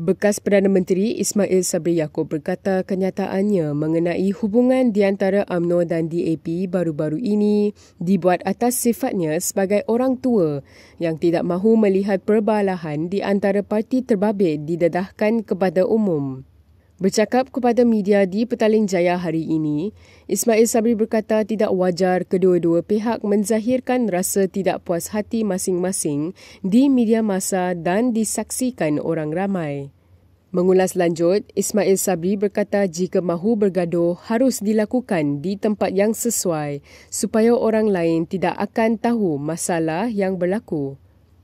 Bekas Perdana Menteri Ismail Sabri Yaakob berkata kenyataannya mengenai hubungan di antara UMNO dan DAP baru-baru ini dibuat atas sifatnya sebagai orang tua yang tidak mahu melihat perbalahan di antara parti terbabit didedahkan kepada umum. Bercakap kepada media di Petaling Jaya hari ini, Ismail Sabri berkata tidak wajar kedua-dua pihak menzahirkan rasa tidak puas hati masing-masing di media masa dan disaksikan orang ramai. Mengulas lanjut, Ismail Sabri berkata jika mahu bergaduh harus dilakukan di tempat yang sesuai supaya orang lain tidak akan tahu masalah yang berlaku.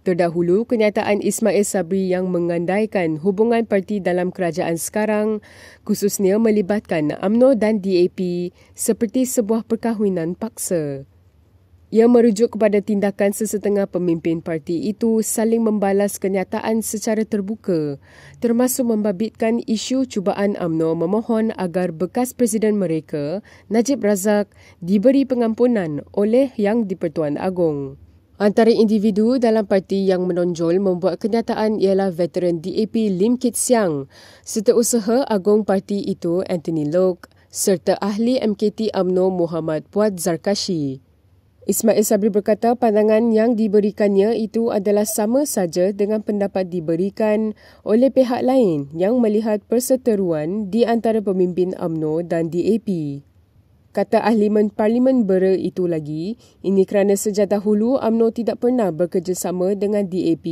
Terdahulu, kenyataan Ismail Sabri yang mengandaikan hubungan parti dalam kerajaan sekarang khususnya melibatkan AMNO dan DAP seperti sebuah perkahwinan paksa. Ia merujuk kepada tindakan sesetengah pemimpin parti itu saling membalas kenyataan secara terbuka termasuk membabitkan isu cubaan AMNO memohon agar bekas presiden mereka, Najib Razak, diberi pengampunan oleh Yang di-Pertuan Agong. Antara individu dalam parti yang menonjol membuat kenyataan ialah veteran DAP Lim Kit Siang, setiausaha agung parti itu Anthony Lok serta ahli MKT AMNO Muhammad Puad Zarkashi. Ismail Sabri berkata pandangan yang diberikannya itu adalah sama saja dengan pendapat diberikan oleh pihak lain yang melihat perseteruan di antara pemimpin AMNO dan DAP. Kata ahli Parlimen Bera itu lagi, ini kerana sejak dahulu UMNO tidak pernah bekerjasama dengan DAP.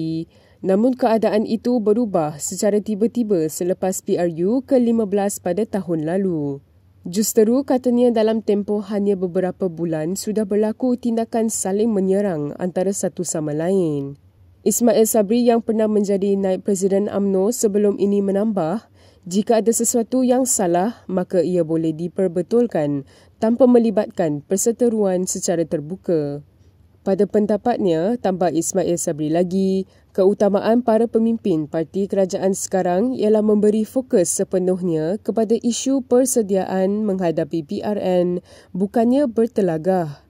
Namun keadaan itu berubah secara tiba-tiba selepas PRU ke-15 pada tahun lalu. Justeru katanya dalam tempoh hanya beberapa bulan sudah berlaku tindakan saling menyerang antara satu sama lain. Ismail Sabri yang pernah menjadi naib Presiden AMNO sebelum ini menambah, jika ada sesuatu yang salah, maka ia boleh diperbetulkan tanpa melibatkan perseteruan secara terbuka. Pada pendapatnya, tambah Ismail Sabri lagi, keutamaan para pemimpin parti kerajaan sekarang ialah memberi fokus sepenuhnya kepada isu persediaan menghadapi PRN bukannya bertelagah.